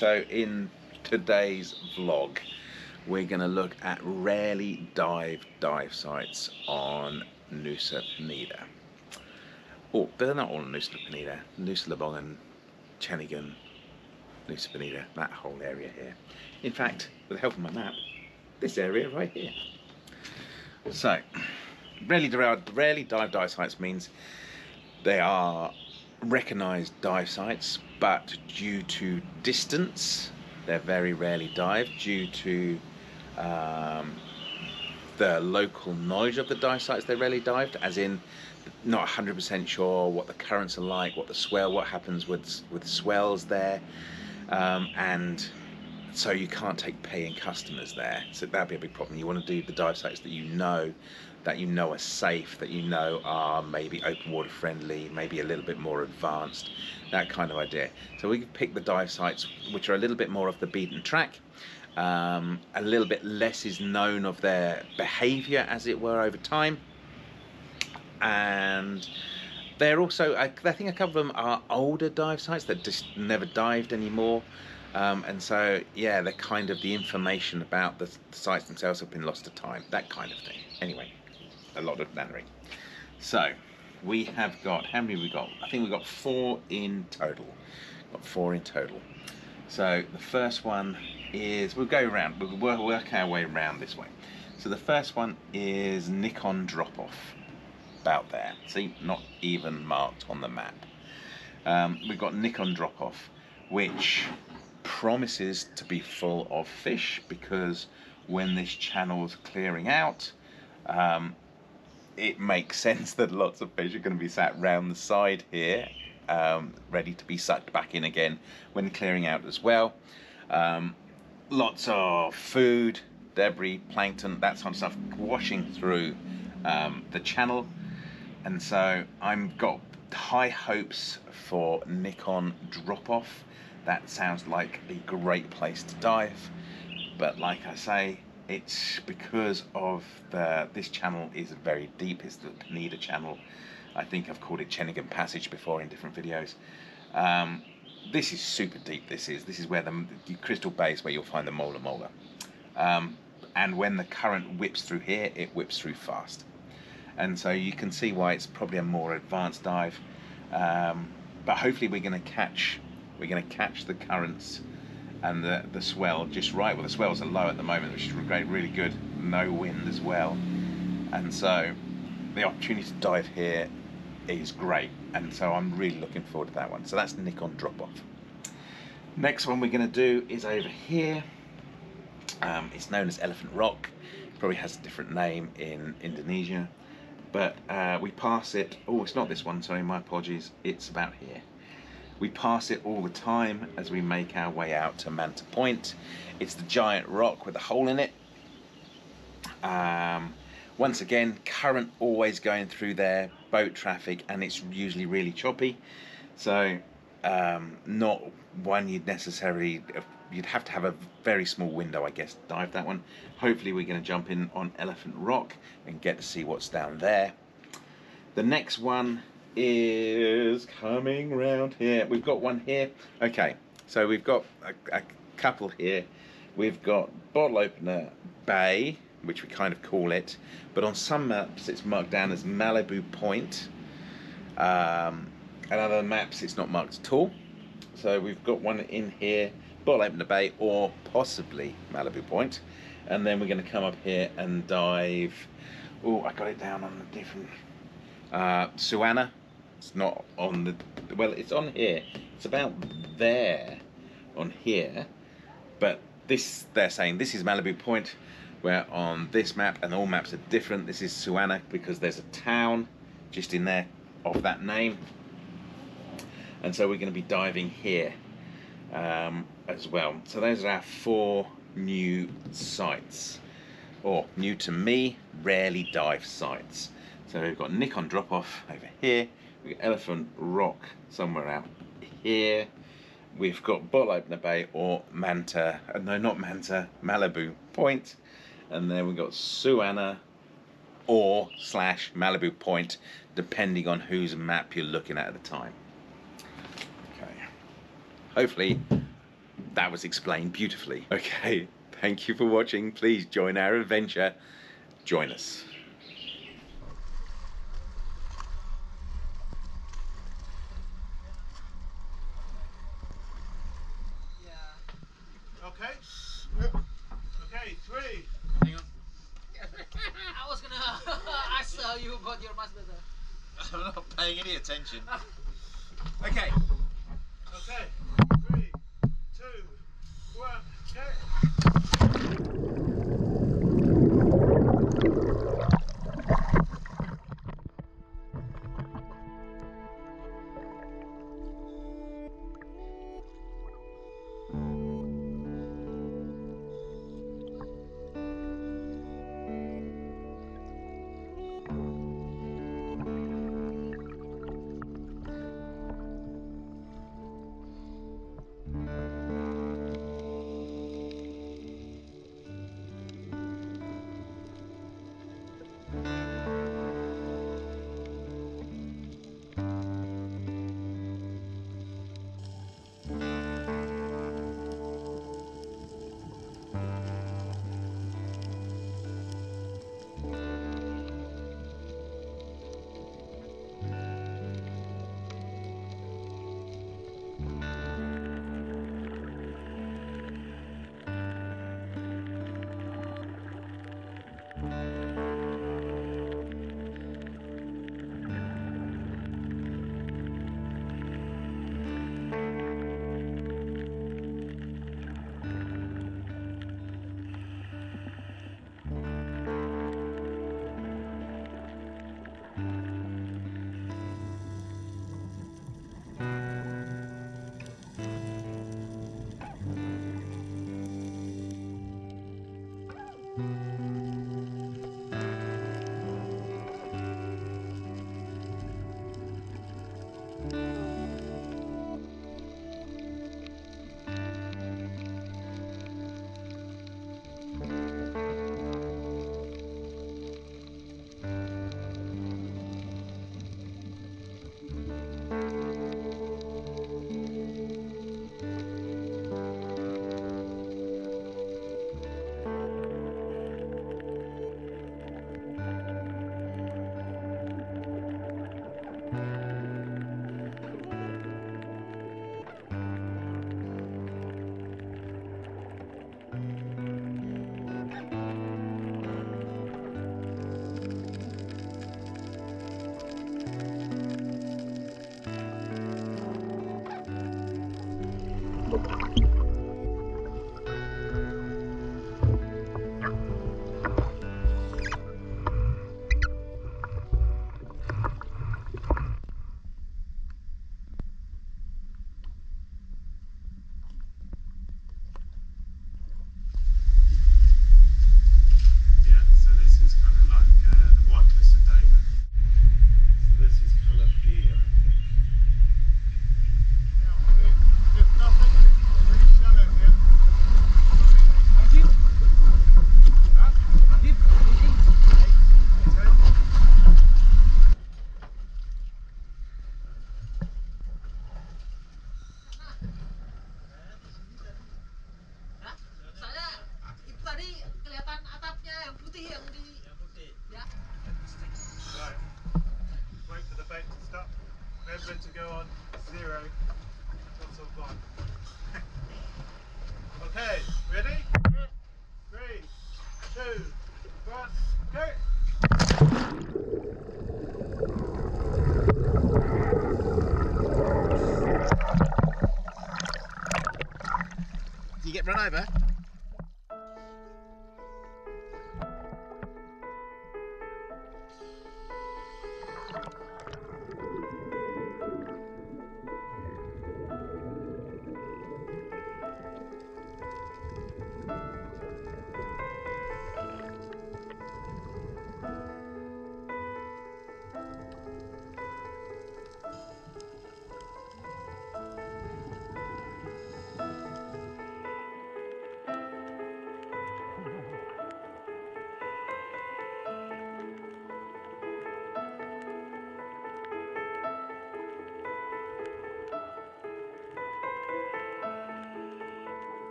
So in today's vlog, we're going to look at rarely dived dive sites on Nusa Penida. Oh, they're not all Nusa Penida. Nusa Lembongan, Ceningan, Nusa Penida, that whole area here. In fact, with the help of my map, this area right here. So, rarely, rarely dived dive sites means they are recognised dive sites, but due to distance, they're very rarely dived. Due to um, the local knowledge of the dive sites, they're rarely dived, as in not 100% sure what the currents are like, what the swell, what happens with with swells there, um, and so you can't take paying customers there. So that'd be a big problem. You want to do the dive sites that you know that you know are safe, that you know are maybe open water friendly, maybe a little bit more advanced, that kind of idea. So we pick the dive sites which are a little bit more of the beaten track, um, a little bit less is known of their behavior as it were over time, and they're also, I, I think a couple of them are older dive sites that just never dived anymore. Um, and so, yeah, they're kind of the information about the, the sites themselves have been lost to time, that kind of thing. Anyway, a lot of nannery. So we have got, how many we got? I think we've got four in total. Got four in total. So the first one is, we'll go around, we'll work, work our way around this way. So the first one is Nikon drop-off, about there. See, not even marked on the map. Um, we've got Nikon drop-off, which promises to be full of fish because when this channel is clearing out, um, it makes sense that lots of fish are going to be sat round the side here, um, ready to be sucked back in again when clearing out as well. Um, lots of food, debris, plankton, that sort of stuff washing through um, the channel. And so I've got high hopes for Nikon drop-off. That sounds like a great place to dive. But like I say, it's because of the this channel is very deep it's the Penida channel. I think I've called it Ceningan Passage before in different videos. Um, this is super deep this is. This is where the, the Crystal Bay's where you'll find the mola mola um, and when the current whips through here it whips through fast. And so you can see why it's probably a more advanced dive. Um, but hopefully we're going to catch we're going to catch the currents and the, the swell just right. Well, the swells are low at the moment, which is great, really good. No wind as well. And so the opportunity to dive here is great. And so I'm really looking forward to that one. So that's Nikon drop off. Next one we're going to do is over here. Um, it's known as Elephant Rock. Probably has a different name in Indonesia. But uh, we pass it. Oh, it's not this one. Sorry, my apologies. It's about here. We pass it all the time as we make our way out to Manta Point. It's the giant rock with a hole in it. Um, once again, current always going through there, boat traffic, and it's usually really choppy. So um, not one you'd necessarily, you'd have to have a very small window, I guess, dive that one. Hopefully we're going to jump in on Elephant Rock and get to see what's down there. The next one is coming round here. We've got one here. Okay, so we've got a, a couple here. We've got Bottle Opener Bay, which we kind of call it, but on some maps it's marked down as Malibu Point. Um, and other maps it's not marked at all. So we've got one in here, Bottle Opener Bay, or possibly Malibu Point. And then we're going to come up here and dive. Oh, I got it down on a different. Uh, Suana, it's not on the, well, it's on here. It's about there, on here. But this, they're saying this is Malibu Point, where on this map, and all maps are different, this is Suana because there's a town just in there of that name. And so we're going to be diving here um, as well. So those are our four new sites, or new to me, rarely dive sites. So we've got Nikon drop off over here, Elephant Rock somewhere out here. We've got Bottle Opener Bay or Manta, uh, no, not Manta, Malibu Point. And then we've got Suana or slash Malibu Point, depending on whose map you're looking at at the time. Okay. hopefully that was explained beautifully. Okay, thank you for watching. Please join our adventure. Join us. Okay. Okay, three. Hang on. I was gonna ask uh, you about your mask, but uh, I'm not paying any attention. Okay. Get run over?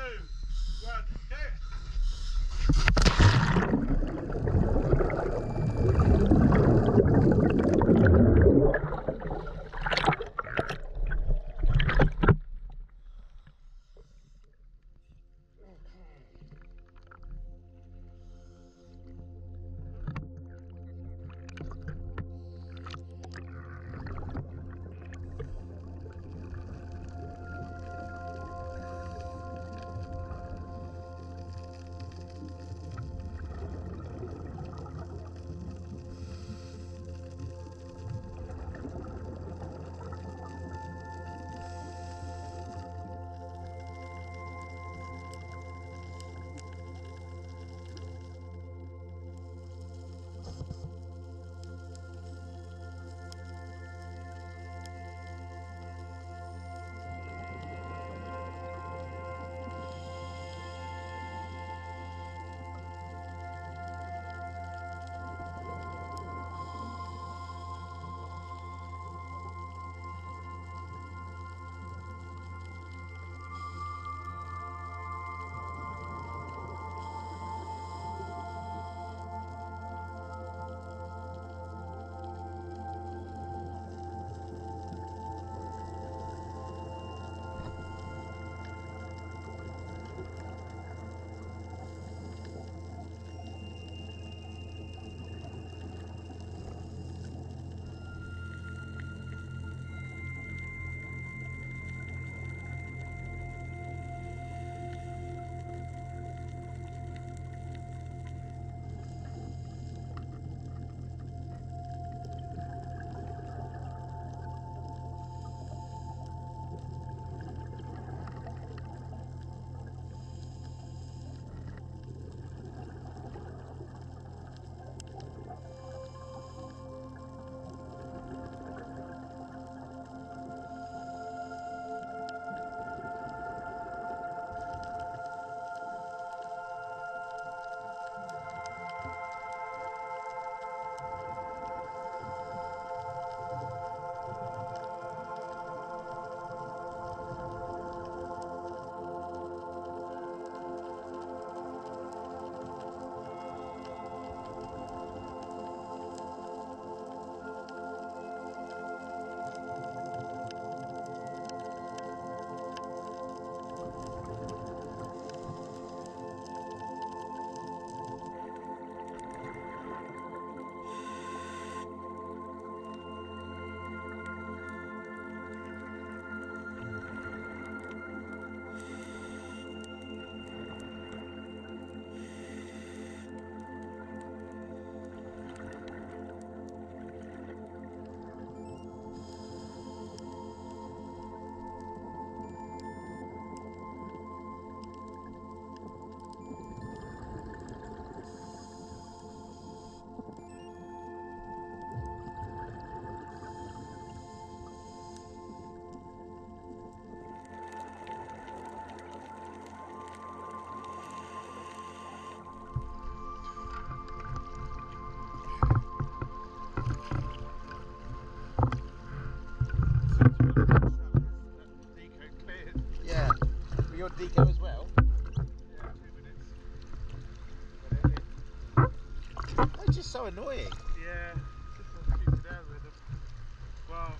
Two, one, go. your deco as well? They're just so annoying. Yeah, just keep it with them. Well,